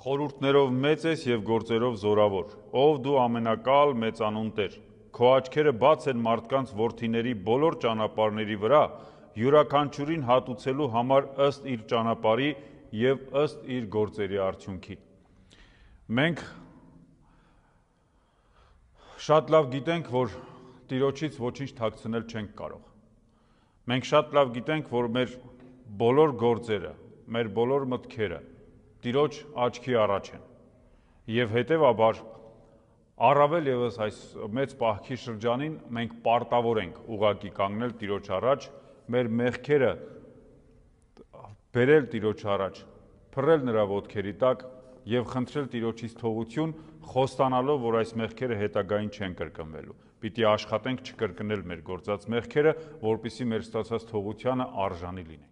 Խորուրդներով մեծ ես եւ գործերով զորավոր։ Ով դու ամենակալ մեծանուն Տեր։ Քո աչքերը բաց են մարդկանց worthiների բոլոր ճանապարհների վրա, յուրաքանչյուրին հատուցելու համար ըստ իր ճանապարհի եւ ըստ իր գործերի արդյունքի։ Մենք շատ լավ գիտենք, որ Տիրոջից ոչինչ թաքցնել չենք կարող։ Մենք շատ լավ գիտենք, որ մեր բոլոր գործերը, մեր բոլոր մտքերը, Տիրոջ աչքի առաջ են։ Եվ հետևաբար առավել եւս այս մեծ պահքի շրջանին մենք պարտավոր ենք ուղակի կանգնել Տիրոջ առաջ, մեր մեղքերը բերել Տիրոջ առաջ, փռել նրա ոտքերի տակ եւ խնդրել Տիրոջից թողություն, խոստանալով, որ այս մեղքերը հետագային չեն կրկնվելու։ Պիտի աշխատենք չկրկնել մեր գործած մեղքերը, որpիսի մեր ստացած թողությանը արժանի լինենք։